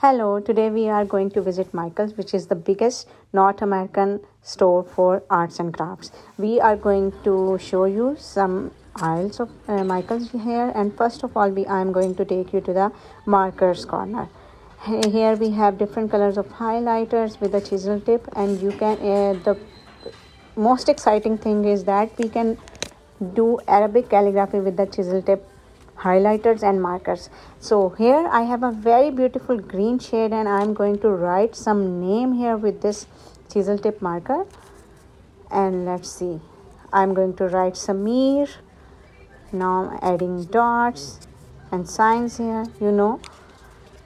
Hello, today we are going to visit Michael's, which is the biggest North American store for arts and crafts. We are going to show you some aisles of uh, Michael's here, and first of all, we I am going to take you to the markers corner. Here we have different colors of highlighters with a chisel tip, and you can uh, the most exciting thing is that we can do Arabic calligraphy with the chisel tip highlighters and markers. So here I have a very beautiful green shade and I'm going to write some name here with this chisel tip marker. And let's see. I'm going to write Samir now I'm adding dots and signs here you know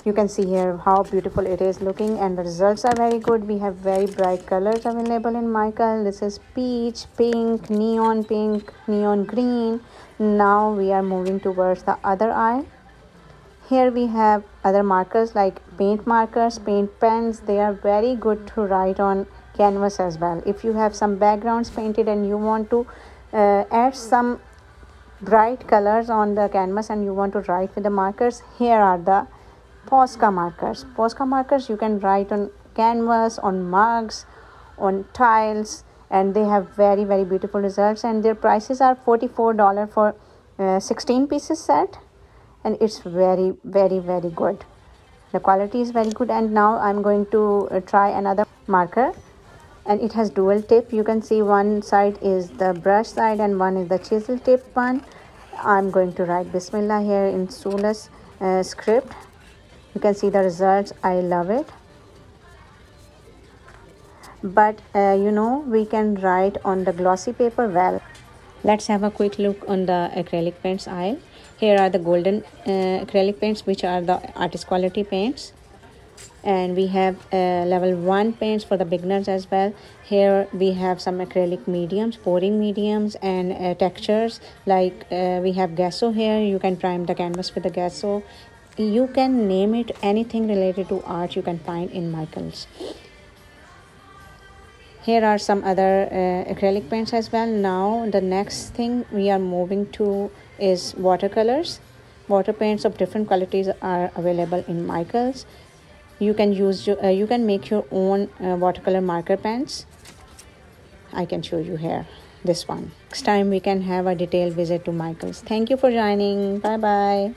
you can see here how beautiful it is looking and the results are very good. We have very bright colors available in michael this is peach pink neon pink neon green. Now we are moving towards the other eye. Here we have other markers like paint markers paint pens. They are very good to write on canvas as well. If you have some backgrounds painted and you want to uh, add some bright colors on the canvas and you want to write with the markers here are the Posca markers. Posca markers you can write on canvas, on mugs, on tiles and they have very very beautiful results and their prices are $44 for uh, 16 pieces set and it's very very very good. The quality is very good and now I'm going to uh, try another marker and it has dual tip. You can see one side is the brush side and one is the chisel tip one. I'm going to write Bismillah here in Sulas uh, script you can see the results. I love it. But uh, you know we can write on the glossy paper well. Let's have a quick look on the acrylic paints aisle. Here are the golden uh, acrylic paints which are the artist quality paints. And we have uh, level 1 paints for the beginners as well. Here we have some acrylic mediums pouring mediums and uh, textures. Like uh, we have gesso here. You can prime the canvas with the gesso you can name it anything related to art you can find in michaels. Here are some other uh, acrylic paints as well. Now the next thing we are moving to is watercolors. Water paints of different qualities are available in michaels. You can use uh, you can make your own uh, watercolor marker pens. I can show you here this one. Next time we can have a detailed visit to michaels. Thank you for joining. Bye bye